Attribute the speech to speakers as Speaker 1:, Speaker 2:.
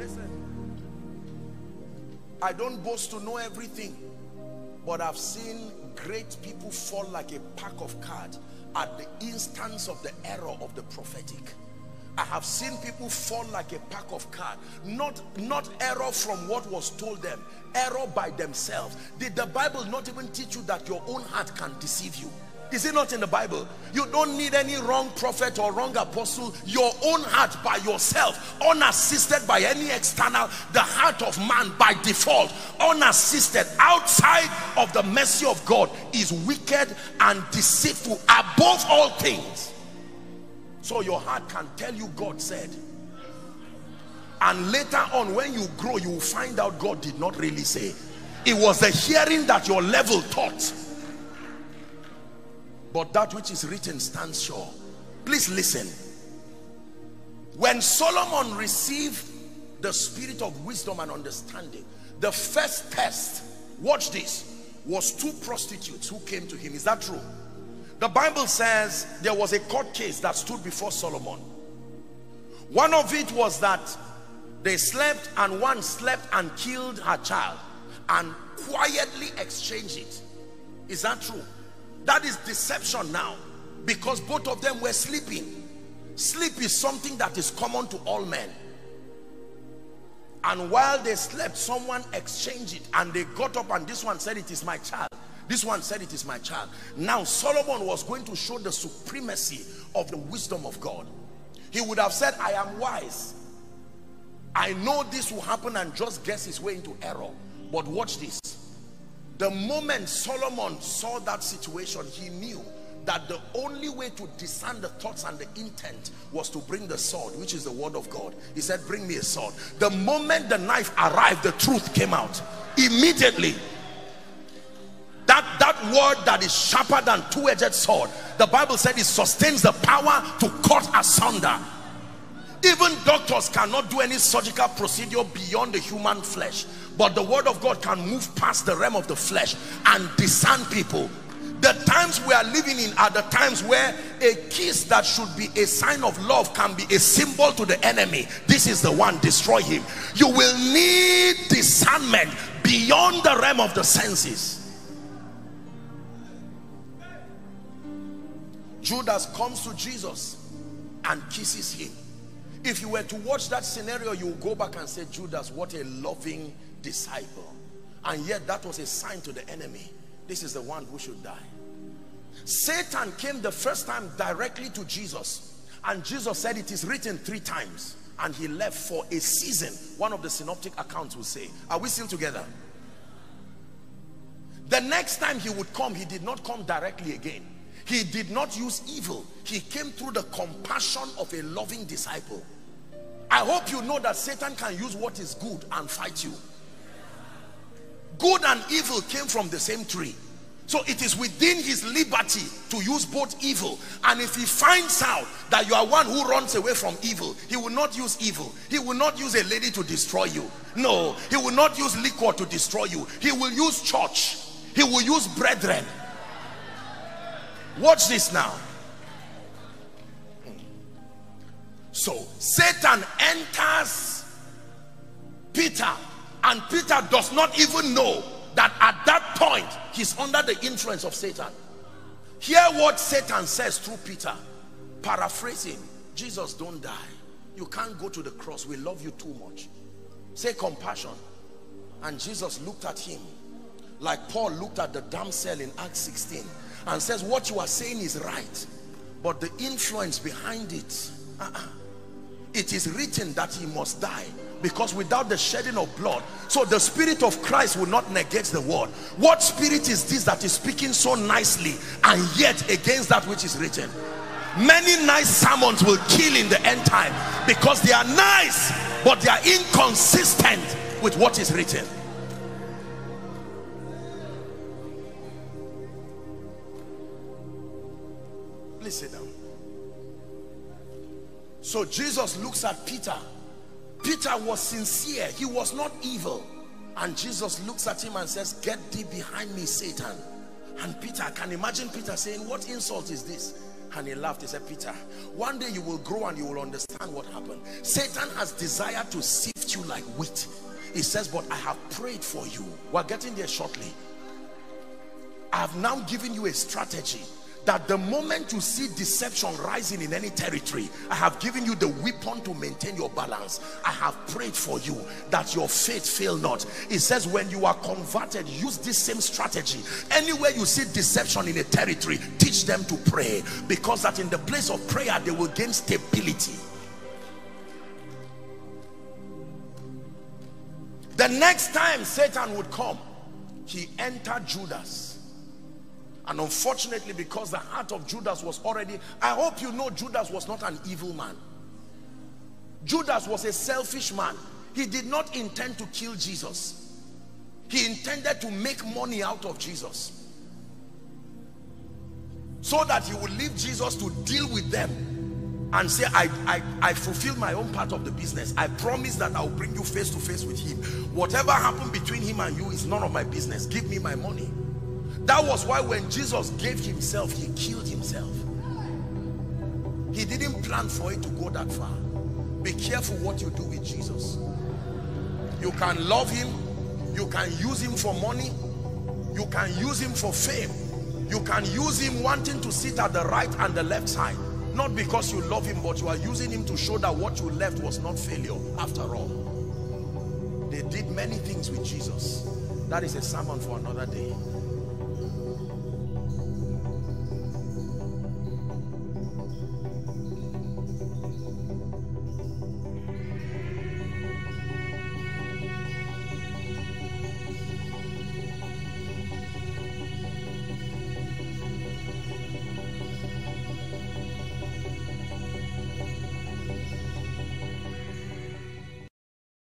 Speaker 1: Listen. I don't boast to know everything, but I've seen great people fall like a pack of cards at the instance of the error of the prophetic. I have seen people fall like a pack of cards. Not, not error from what was told them. Error by themselves. Did the Bible not even teach you that your own heart can deceive you? Is it not in the Bible? You don't need any wrong prophet or wrong apostle. Your own heart by yourself, unassisted by any external, the heart of man by default, unassisted, outside of the mercy of God, is wicked and deceitful above all things. So your heart can tell you God said. And later on, when you grow, you will find out God did not really say. It was the hearing that your level taught but that which is written stands sure. Please listen. When Solomon received the spirit of wisdom and understanding the first test watch this was two prostitutes who came to him. Is that true? The Bible says there was a court case that stood before Solomon. One of it was that they slept and one slept and killed her child and quietly exchanged it. Is that true that is deception now because both of them were sleeping. Sleep is something that is common to all men. And while they slept, someone exchanged it and they got up and this one said, it is my child. This one said, it is my child. Now Solomon was going to show the supremacy of the wisdom of God. He would have said, I am wise. I know this will happen and just guess his way into error. But watch this. The moment Solomon saw that situation, he knew that the only way to discern the thoughts and the intent was to bring the sword, which is the word of God. He said, bring me a sword. The moment the knife arrived, the truth came out. Immediately. That, that word that is sharper than two-edged sword, the Bible said it sustains the power to cut asunder. Even doctors cannot do any surgical procedure beyond the human flesh. But the word of God can move past the realm of the flesh and discern people. The times we are living in are the times where a kiss that should be a sign of love can be a symbol to the enemy. This is the one. Destroy him. You will need discernment beyond the realm of the senses. Judas comes to Jesus and kisses him if you were to watch that scenario you go back and say Judas what a loving disciple. And yet that was a sign to the enemy. This is the one who should die. Satan came the first time directly to Jesus. And Jesus said it is written three times. And he left for a season. One of the synoptic accounts will say. Are we still together? The next time he would come he did not come directly again he did not use evil. He came through the compassion of a loving disciple. I hope you know that Satan can use what is good and fight you. Good and evil came from the same tree. So it is within his liberty to use both evil. And if he finds out that you are one who runs away from evil he will not use evil. He will not use a lady to destroy you. No he will not use liquor to destroy you. He will use church. He will use brethren watch this now. So satan enters peter and Peter does not even know that at that point he's under the influence of Satan. Hear what Satan says through Peter. Paraphrasing Jesus don't die. You can't go to the cross. We love you too much. Say compassion. And Jesus looked at him like Paul looked at the damsel in Acts 16 and says what you are saying is right but the influence behind it uh -uh, it is written that he must die because without the shedding of blood so the spirit of Christ will not negate the word. What spirit is this that is speaking so nicely and yet against that which is written? Many nice sermons will kill in the end time because they are nice but they are inconsistent with what is written please sit down so Jesus looks at Peter Peter was sincere. He was not evil. And Jesus looks at him and says, get thee behind me, Satan. And Peter, I can imagine Peter saying, what insult is this? And he laughed. He said, Peter, one day you will grow and you will understand what happened. Satan has desired to sift you like wheat. He says, but I have prayed for you. We're getting there shortly. I have now given you a strategy that the moment you see deception rising in any territory I have given you the weapon to maintain your balance. I have prayed for you that your faith fail not. It says when you are converted use this same strategy. Anywhere you see deception in a territory teach them to pray because that in the place of prayer they will gain stability. The next time Satan would come he entered Judas and unfortunately, because the heart of Judas was already, I hope you know Judas was not an evil man. Judas was a selfish man. He did not intend to kill Jesus. He intended to make money out of Jesus. So that he would leave Jesus to deal with them and say, I, I, I fulfilled my own part of the business. I promise that I'll bring you face to face with him. Whatever happened between him and you is none of my business. Give me my money. That was why when Jesus gave himself, he killed himself. He didn't plan for it to go that far. Be careful what you do with Jesus. You can love him. You can use him for money. You can use him for fame. You can use him wanting to sit at the right and the left side. Not because you love him, but you are using him to show that what you left was not failure after all. They did many things with Jesus. That is a sermon for another day.